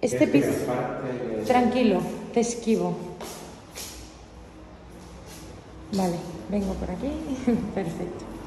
Este piso... Tranquilo, te esquivo. Vale, vengo por aquí. Perfecto.